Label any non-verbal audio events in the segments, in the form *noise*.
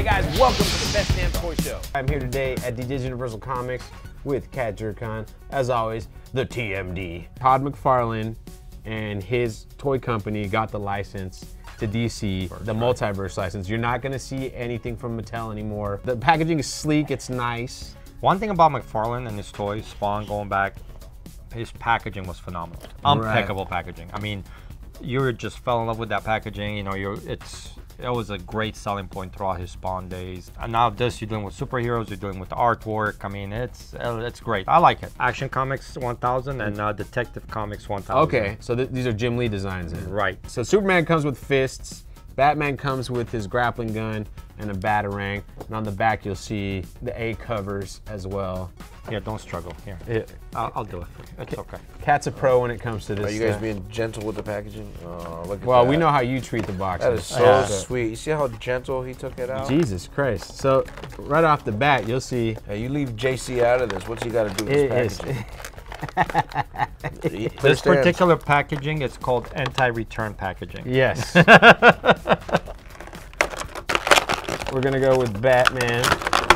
Hey guys, welcome to the Best Damn Toy Show. I'm here today at DJ's Universal Comics with Cat Jercan. As always, the TMD. Todd McFarlane and his toy company got the license to DC, the multiverse license. You're not gonna see anything from Mattel anymore. The packaging is sleek, it's nice. One thing about McFarlane and his toys, Spawn going back, his packaging was phenomenal. Impeccable packaging. I mean, you just fell in love with that packaging. You know, you're it's it was a great selling point throughout his Spawn days. And now this, you're doing with superheroes, you're doing with artwork. I mean, it's uh, it's great. I like it. Action Comics 1000 and uh, Detective Comics 1000. Okay, so th- these are Jim Lee designs then. Right. So Superman comes with fists, Batman comes with his grappling gun and a batarang, and on the back you'll see the A covers as well. Yeah, don't struggle. Here, It, I'll, I'll do it for you. It's okay. Cat's a pro when it comes to this. Are you guys stuff. being gentle with the packaging? Oh, look at well, that. we know how you treat the boxes. That is so Yeah. sweet. You see how gentle he took it out? Jesus Christ. So right off the bat, you'll see Hey, you leave JC out of this. What's he got to do with it this is. packaging? *laughs* He *laughs* This particular packaging is called anti-return packaging. Yes. *laughs* We're gonna go with Batman.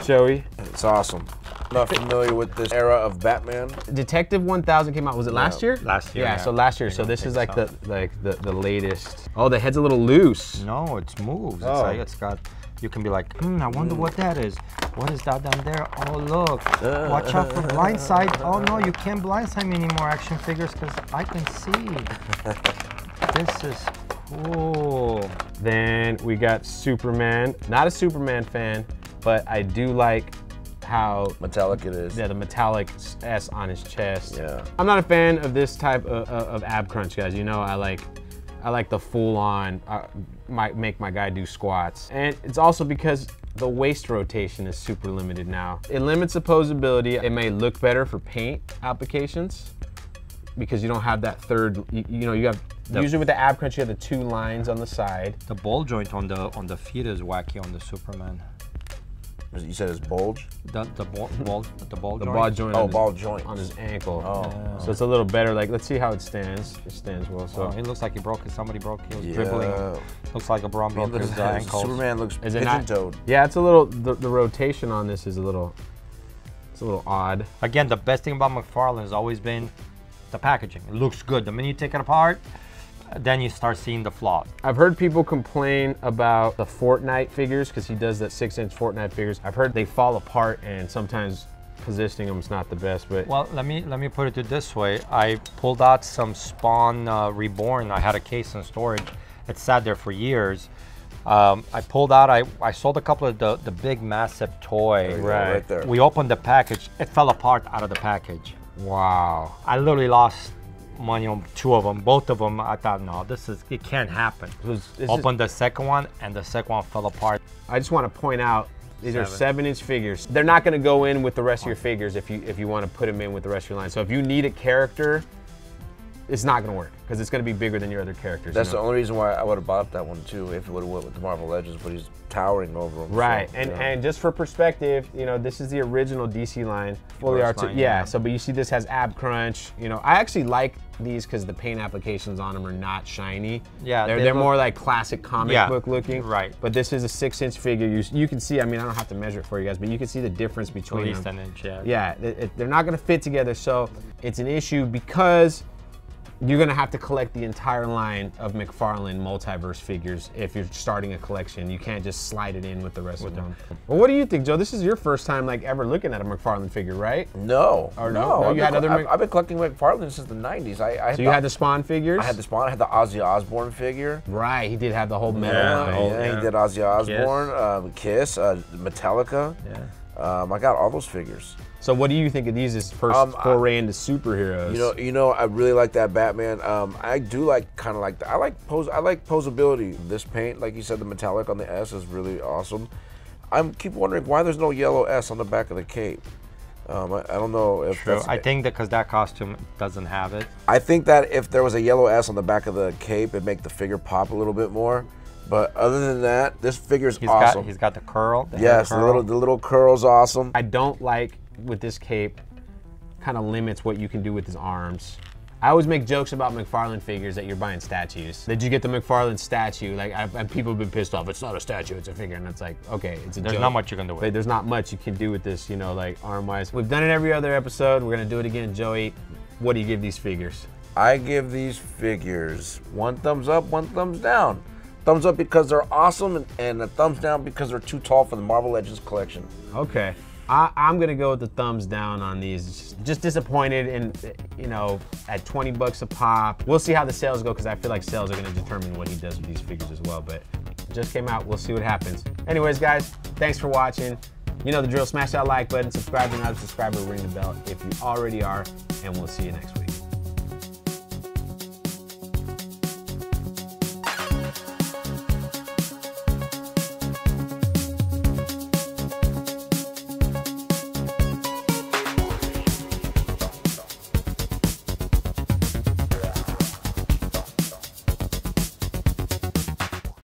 Joey. It's awesome. Not familiar with this era of Batman. Detective 1000 came out. Was it last Yeah. year? Last year, Yeah, yeah. so last year. I So this is like so. the like the, the latest. Oh, the head's a little loose. No, it's moves. It's Oh. like it's got. You can be like, hmm, I wonder what that is. What is that down there? Oh look! Watch out for *laughs* blindside. Oh no, you can't blindside me anymore, action figures, because I can see. *laughs* this is cool. Then we got Superman. Not a Superman fan, but I do like how Metallic it is. yeah, the metallic S on his chest. Yeah. I'm not a fan of this type of, of, of ab crunch, guys. You know, I like I like the full on, uh, might make my guy do squats. And it's also because the waist rotation is super limited now. It limits the posability. It may look better for paint applications because you don't have that third, you, you know, you have, usually with the ab crunch, you have the two lines on the side. The ball joint on the on the feet is wacky on the Superman. You said it's bulge? The the ball, ball the ball The joint. ball joint Oh, on, his, ball joint. on his ankle. Oh. So it's a little better. Like, let's see how it stands. It stands well. So Oh, he looks like he broke it. Somebody broke. He was Yeah. dribbling. Looks like a Braun broke Look his at that. Superman looks Is it pigeon-toed. Yeah, it's a little. The, the rotation on this is a little. It's a little odd. Again, the best thing about McFarlane has always been the packaging. It looks good. The minute you take it apart, then you start seeing the flaws. I've heard people complain about the Fortnite figures because he does that six-inch Fortnite figures. I've heard they fall apart and sometimes positioning them is not the best. But Well, let me let me put it this way. I pulled out some Spawn uh, Reborn. I had a case in storage. It sat there for years. Um, I pulled out. I, I sold a couple of the, the big massive toy. There you go, right there. We opened the package. It fell apart out of the package. wow, I literally lost money on two of them. Both of them. I thought, no, this is it can't happen. Is Opened the second one, and the second one fell apart. I just want to point out these are seven-inch figures. They're not going to go in with the rest of your figures if you if you want to put them in with the rest of your line. So if you need a character, it's not going to work because it's going to be bigger than your other characters. you That's know? the only reason why I would have bought that one too if it would have went with the Marvel Legends, but he's towering over him. so, Right, and yeah. and just for perspective, you know, this is the original DC line, fully First yeah, yeah. So, but you see, this has ab crunch. You know, I actually like these because the paint applications on them are not shiny. Yeah, they're they they're look- more like classic comic Yeah, book looking. right. But this is a six-inch figure. You you can see. I mean, I don't have to measure it for you guys, but you can see the difference between At between least them. an inch. Yeah. Yeah, it- it- they're not going to fit together, so it's an issue because you're going to have to collect the entire line of McFarlane multiverse figures if you're starting a collection. You can't just slide it in with the rest of them. Well, what do you think, Joe? This is your first time like ever looking at a McFarlane figure, right? no, Or no? No, I've you been had other I've, I've been collecting McFarlane since the '90s. I, I had So you the, had the Spawn figures? I had the Spawn. I had the Ozzy Osbourne figure. Right, he did have the whole metal Yeah, line. Oh, oh, yeah, yeah. he did Ozzy Osbourne, um, Kiss, uh, Metallica. Yeah. Um, I got all those figures. So what do you think of these as first Um, I- foray into superheroes? You know, you know, I really like that Batman. Um, I do like kind of like the, I like pose. I like posability. This paint, like you said, the metallic on the S is really awesome. I'm keep wondering why there's no yellow S on the back of the cape. Um, I, I don't know if True. that's. I think that because that costume doesn't have it. I think that if there was a yellow S on the back of the cape, it'd make the figure pop a little bit more. But other than that, this figure's He's awesome. got he's got the curl. The hair yes, the little the little curl's awesome. I don't like with this cape, kind of limits what you can do with his arms. I always make jokes about McFarlane figures that you're buying statues. Did you get the McFarlane statue? Like, I, and people have been pissed off. It's not a statue, it's a figure. And it's like, okay, it's a There's joke. not much you can do with But it. there's not much you can do with this, you know, like arm wise. We've done it every other episode. We're gonna do it again. Joey, what do you give these figures? I give these figures one thumbs up, one thumbs down. Thumbs up because they're awesome, and, and a thumbs down because they're too tall for the Marvel Legends collection. Okay. I, I'm gonna go with the thumbs down on these. Just, disappointed in, you know, at 20 bucks a pop. We'll see how the sales go because I feel like sales are gonna determine what he does with these figures as well. But just came out. We'll see what happens. Anyways, guys, thanks for watching. You know the drill. Smash that like button, subscribe if you're not a subscriber, ring the bell if you already are, and we'll see you next week.